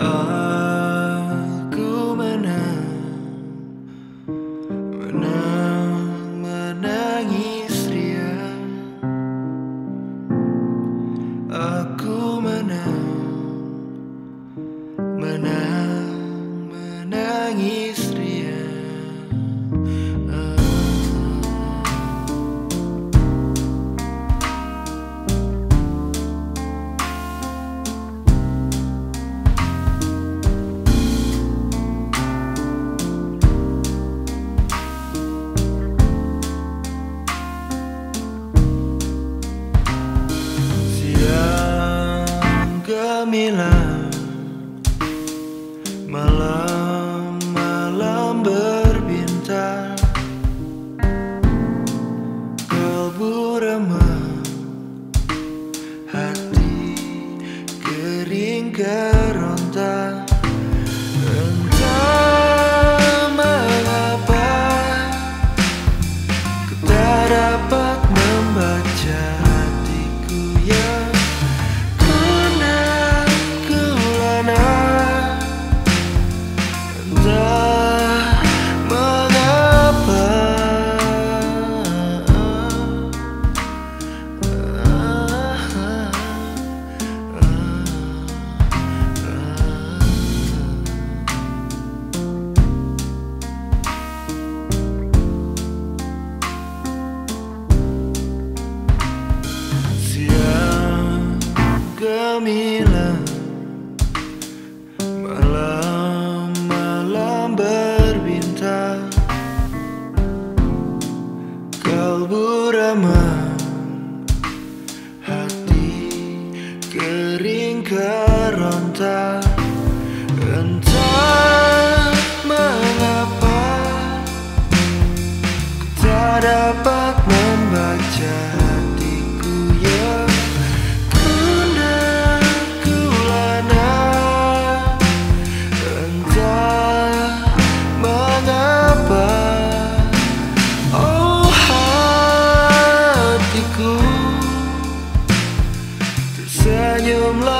Uh... Gemilang Malam-malam berbintang Kalbu remang Hati kering kerontang gemilang Malam-malam berbintang. Kalbu remang Hati kering kerontang Entah mengapa tak dapat him love.